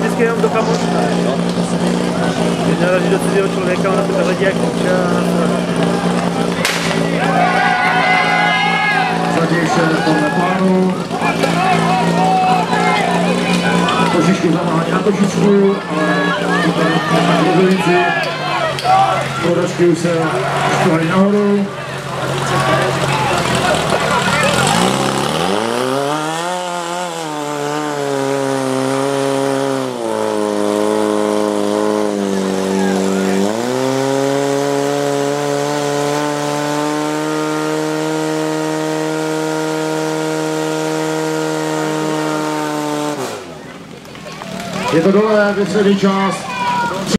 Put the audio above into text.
jde vždycky jenom do kamoška. No. Když narazí do cizího člověka, ona to hledí jak kůča. Zadějše podle plánu. Trošičku zamáhání na točičku, ale rozhodníci podačky už se štohají nahoru. Je to dole, střední část.